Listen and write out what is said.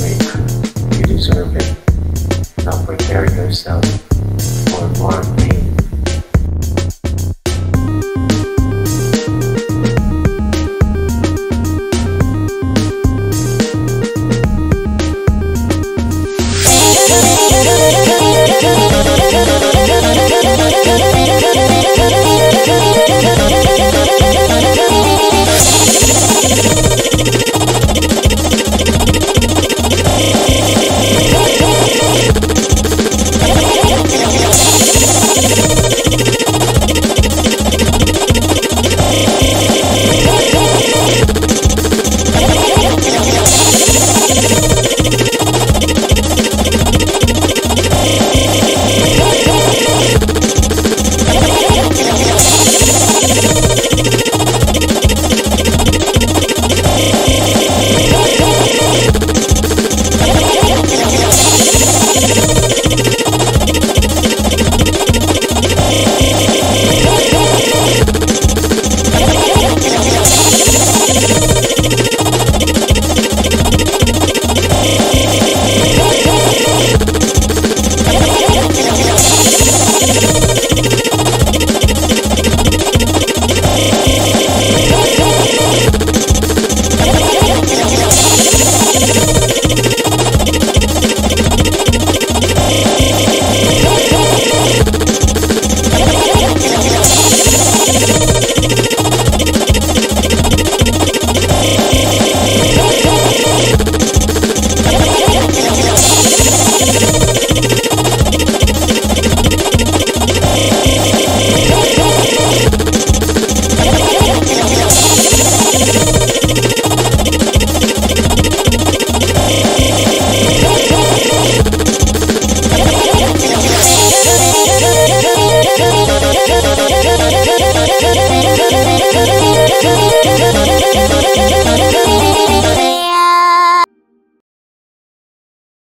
make. You deserve it. Now prepare yourself for more.「からだ!」